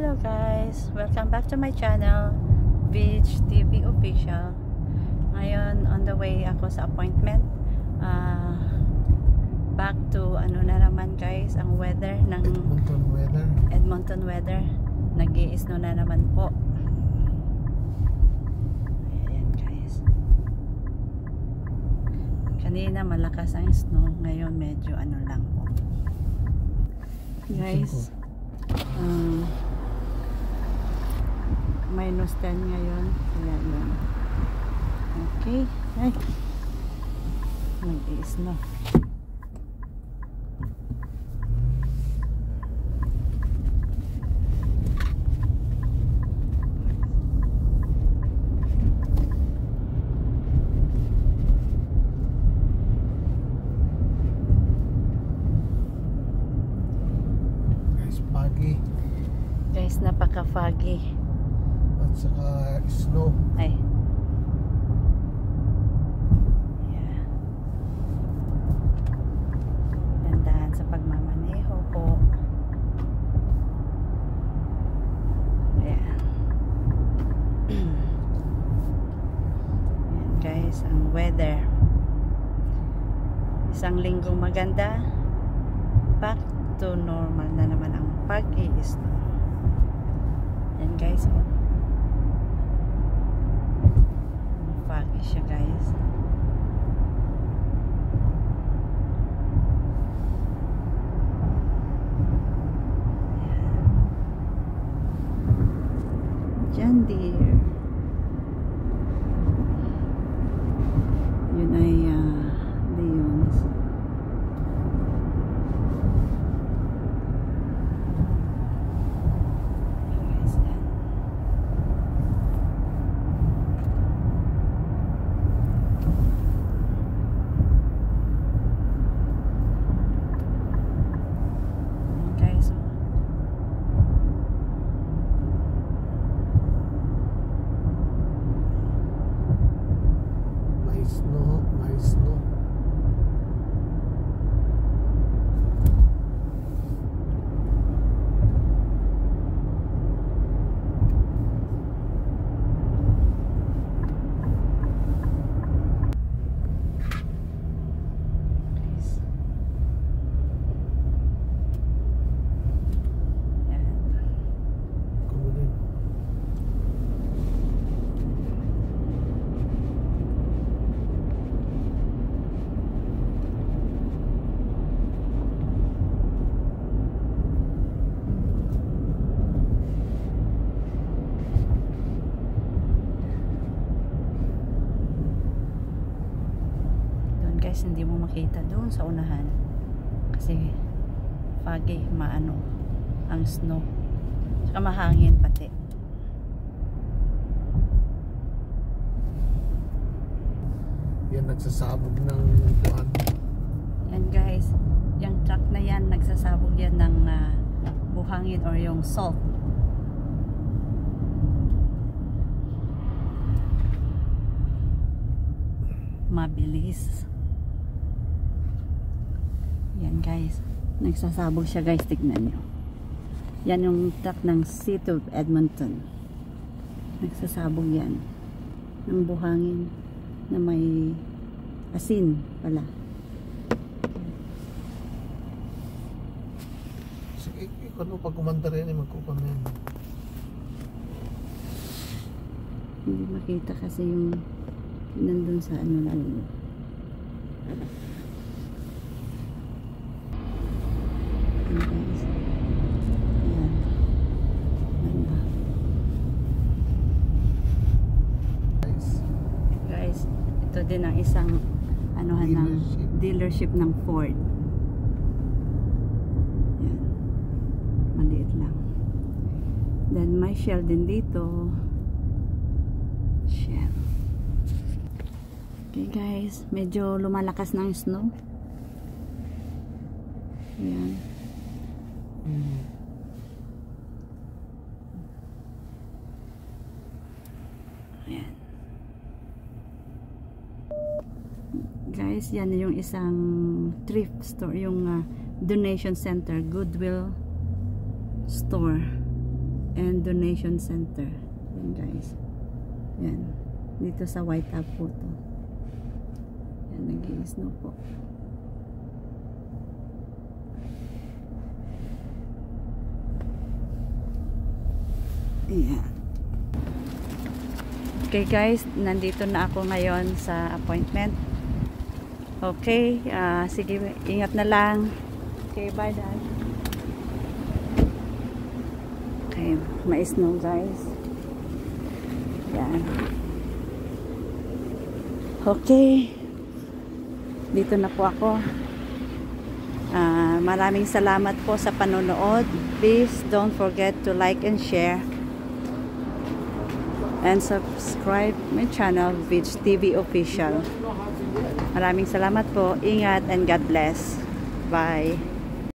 Hello guys! Welcome back to my channel Beach TV Official. Ngayon on the way ako sa appointment. Uh, Back to ano na naman guys Ang weather ng Edmonton weather. Edmonton weather. Nag snow na naman po. Ayan guys. Kanina malakas ang snow Ngayon medyo ano lang po. Guys um, minus 10 ngayon. Kaya yun okay. Ay. Mag-iis na guys napaka foggy At saka snow. ay yeah. dandahan sa pagmamaneho po ayan Ayan, guys weather isang linggong maganda back to normal na naman ang pag-iis yan guys oh. Makita doon sa unahan. Kasi foggy maano ang snow. Saka mahangin pati. Yan nagsasabog ng kuhan. yan guys. Yung truck na yan nagsasabog yan ng ah, buhangin or yung salt. Mabilis yan guys. Nagsasabog siya guys. Tignan nyo yan yung truck ng City of Edmonton. Nagsasabog yan. Ng buhangin na may asin pala. Sige, ikaw no, pag kumanda rin, magkukan na yan. hindi makita kasi yung nandun sa ano lang Ayan, guys. Ayan. Ano. Guys, guys ito din ang isang ano ng Dealership. ng Ford yan maliit lang then may Shell din dito Shell okay guys medyo lumalakas ng snow yan Ayan. Guys, yan yung isang thrift store, yung ah, donation center, Goodwill store. and Donation Center. Yan guys. Yan. Dito sa White Tub po to. Yan, nag-i-snow po. Yan. Okay guys, nandito na ako ngayon sa appointment. Okay, ah, sige, ingat na lang. Okay, bye dad. Okay, may snow guys. Yan. Okay. Dito na po ako. Ah, maraming salamat po sa panonood. Please don't forget to like and share and subscribe my channel Vidge TV Official. Maraming salamat po. Ingat and God bless. Bye.